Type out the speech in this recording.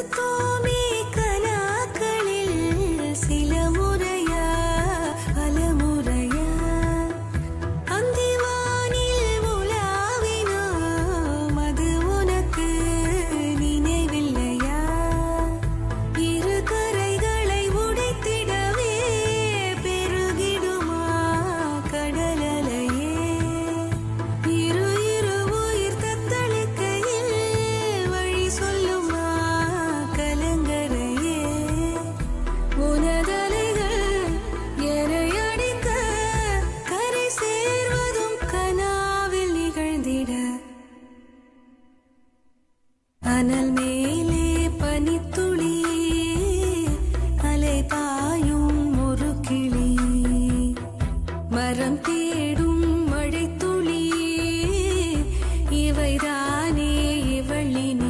Ito மணல் மேலே பனித்துளி அலை பாயும் ஒரு கிளி. மரம் தேடும் மழை துளி இவைதானே இவளினி.